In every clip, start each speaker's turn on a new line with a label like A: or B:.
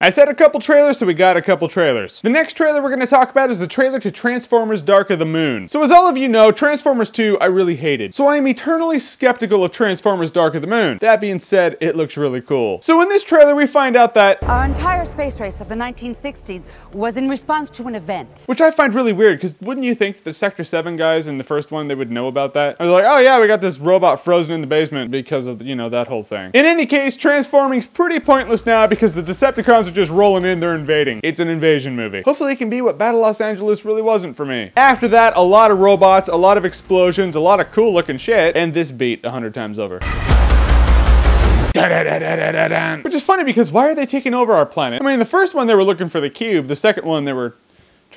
A: I said a couple trailers, so we got a couple trailers. The next trailer we're going to talk about is the trailer to Transformers Dark of the Moon. So as all of you know, Transformers 2 I really hated. So I am eternally skeptical of Transformers Dark of the Moon. That being said, it looks really cool. So in this trailer we find out that
B: Our entire space race of the 1960s was in response to an event.
A: which I find really weird because wouldn't you think that the Sector 7 guys in the first one they would know about that? They're like, "Oh yeah, we got this robot frozen in the basement because of, you know, that whole thing." In any case, transforming's pretty pointless now because the Decepticons are just rolling in, they're invading. It's an invasion movie. Hopefully it can be what Battle Los Angeles really wasn't for me. After that, a lot of robots, a lot of explosions, a lot of cool looking shit, and this beat a hundred times over. Which is funny because why are they taking over our planet? I mean, the first one they were looking for the cube, the second one they were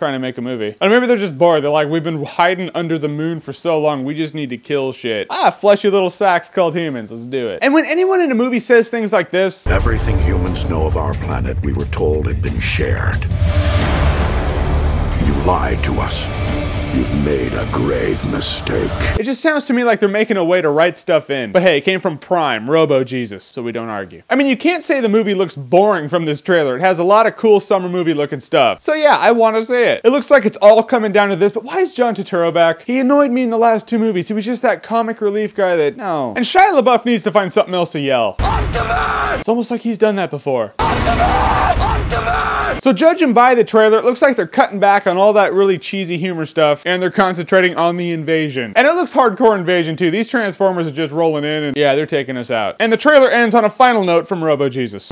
A: trying to make a movie. And maybe they're just bored. They're like, we've been hiding under the moon for so long, we just need to kill shit. Ah, fleshy little sacks called humans. Let's do it. And when anyone in a movie says things like this,
C: Everything humans know of our planet, we were told had been shared. You lied to us. You've made a grave mistake.
A: it just sounds to me like they're making a way to write stuff in. But hey, it came from Prime, Robo Jesus, so we don't argue. I mean, you can't say the movie looks boring from this trailer. It has a lot of cool summer movie looking stuff. So yeah, I want to say it. It looks like it's all coming down to this, but why is John Turturro back? He annoyed me in the last two movies. He was just that comic relief guy that, no. And Shia LaBeouf needs to find something else to yell. It's almost like he's done that before. So judging by the trailer, it looks like they're cutting back on all that really cheesy humor stuff and they're concentrating on the invasion. And it looks hardcore invasion too. These Transformers are just rolling in and yeah, they're taking us out. And the trailer ends on a final note from Robo Jesus.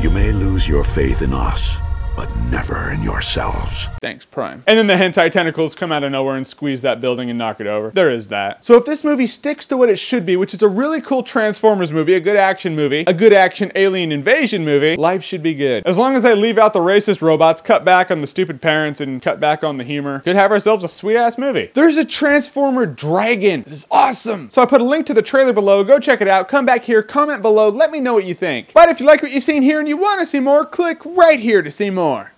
C: You may lose your faith in us, but never in yourselves.
A: Thanks, Prime. And then the hentai tentacles come out of nowhere and squeeze that building and knock it over. There is that. So if this movie sticks to what it should be, which is a really cool Transformers movie, a good action movie, a good action alien invasion movie, life should be good. As long as they leave out the racist robots, cut back on the stupid parents, and cut back on the humor, could have ourselves a sweet ass movie. There's a Transformer dragon. It is awesome. So I put a link to the trailer below. Go check it out. Come back here, comment below, let me know what you think. But if you like what you've seen here and you want to see more, click right here to see more.